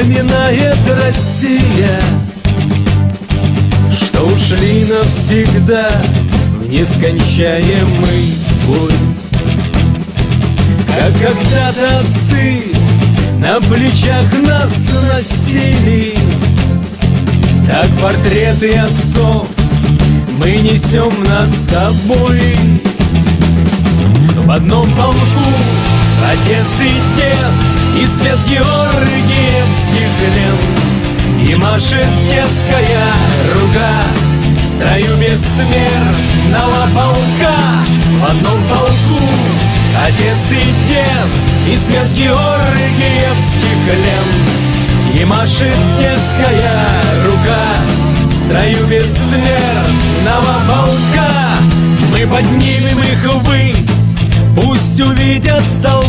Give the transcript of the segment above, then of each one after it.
Напоминает Россия Что ушли навсегда В нескончаемый бой. Как когда-то отцы На плечах нас носили Так портреты отцов Мы несем над собой. В одном полку Отец и дед И цвет георгиевских лент И машет детская рука. В строю бессмертного полка. В одном полку Отец и дед И цвет георгиевских лент И машет детская рука. В строю бессмертного полка. Мы поднимем их ввысь Пусть увидят солдаты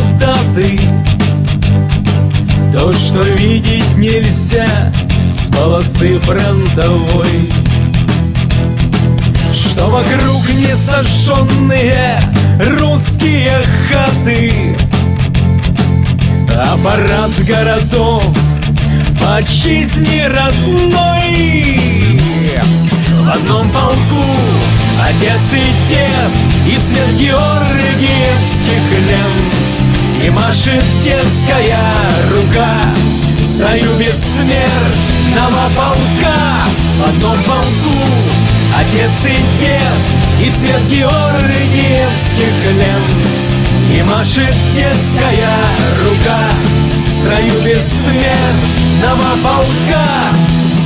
То, что видеть нельзя С полосы фронтовой. Что вокруг не сожженные Русские хаты Аппарат городов По отчизне родной. В одном полку Отец и дед и цвет георгиевских машет детская рука. В строю бессмертного полка В одном полку отец и дед И цвет георгиевских лент. И машет детская рука. Строю бессмертного полка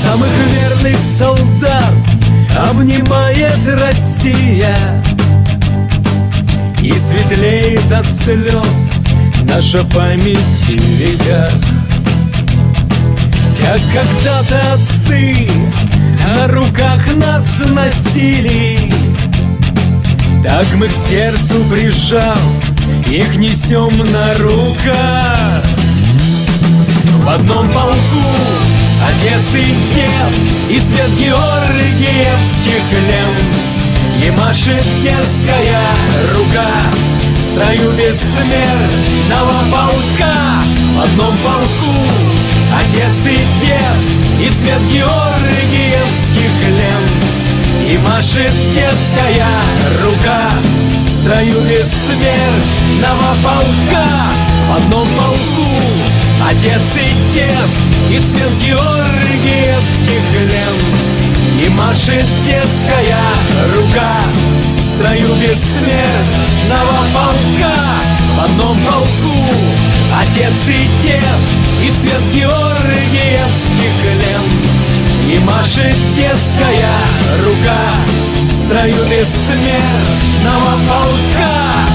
Самых верных солдат Обнимает Россия. И светлеет от слез Наша память в веках Как когда-то отцы На руках нас носили. Так мы к сердцу прижав Их несем на руках. В одном полку Отец и дед и цвет георгиевских лент И машет детская рука строю бессмертного полка В одном полку Отец и дед и цвет георгиевских лент. И машет детская рука. В строю бессмертного полка В одном полку Отец и дед и цвет георгиевских лент. И машет детская рука строю бессмертного полка. В одном полку Отец и дед и цвет георгиевских лент И машет детская рука. В строю бессмертного полка